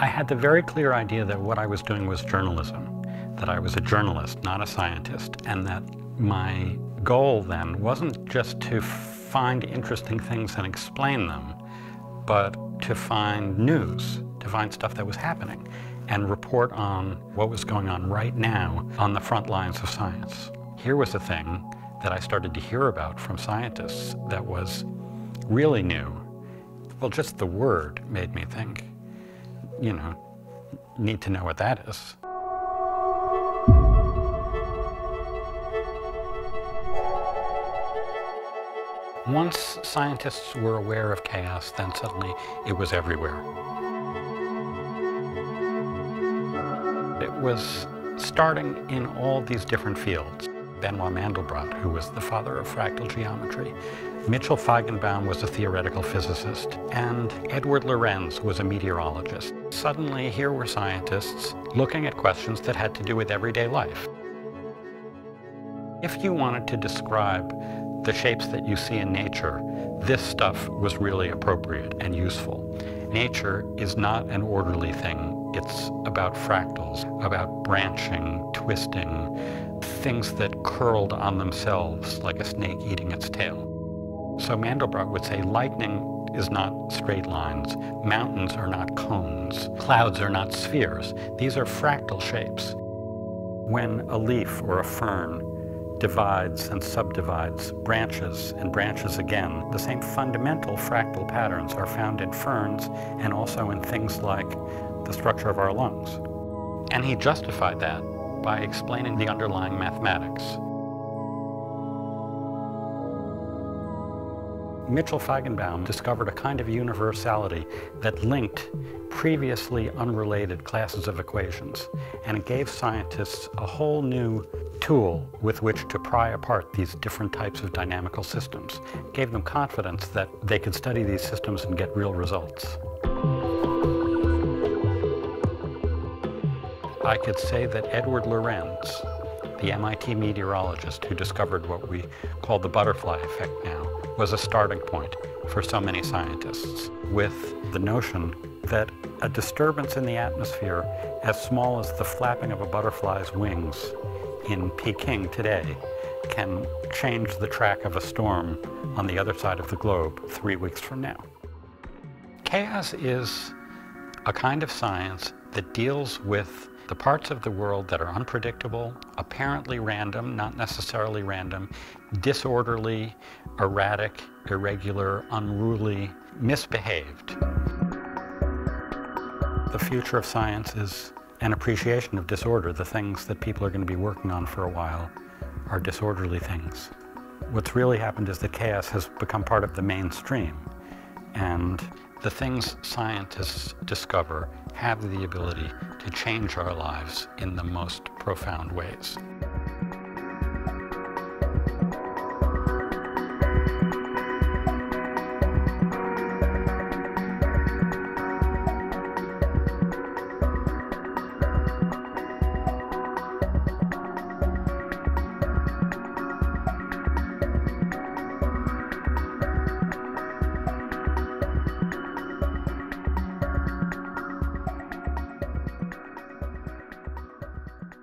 I had the very clear idea that what I was doing was journalism, that I was a journalist, not a scientist, and that my goal then wasn't just to find interesting things and explain them, but to find news, to find stuff that was happening, and report on what was going on right now on the front lines of science. Here was a thing that I started to hear about from scientists that was really new. Well, just the word made me think, you know, need to know what that is. Once scientists were aware of chaos, then suddenly it was everywhere. It was starting in all these different fields. Benoit Mandelbrot, who was the father of fractal geometry. Mitchell Feigenbaum was a theoretical physicist, and Edward Lorenz was a meteorologist. Suddenly, here were scientists looking at questions that had to do with everyday life. If you wanted to describe the shapes that you see in nature, this stuff was really appropriate and useful. Nature is not an orderly thing. It's about fractals, about branching, twisting, things that curled on themselves like a snake eating its tail. So Mandelbrot would say lightning is not straight lines, mountains are not cones, clouds are not spheres. These are fractal shapes. When a leaf or a fern divides and subdivides, branches and branches again, the same fundamental fractal patterns are found in ferns and also in things like the structure of our lungs. And he justified that by explaining the underlying mathematics. Mitchell Feigenbaum discovered a kind of universality that linked previously unrelated classes of equations, and it gave scientists a whole new tool with which to pry apart these different types of dynamical systems. It gave them confidence that they could study these systems and get real results. I could say that Edward Lorenz, the MIT meteorologist who discovered what we call the butterfly effect now, was a starting point for so many scientists with the notion that a disturbance in the atmosphere as small as the flapping of a butterfly's wings in Peking today can change the track of a storm on the other side of the globe three weeks from now. Chaos is a kind of science that deals with the parts of the world that are unpredictable, apparently random, not necessarily random, disorderly, erratic, irregular, unruly, misbehaved. The future of science is an appreciation of disorder. The things that people are going to be working on for a while are disorderly things. What's really happened is that chaos has become part of the mainstream. And the things scientists discover have the ability to change our lives in the most profound ways.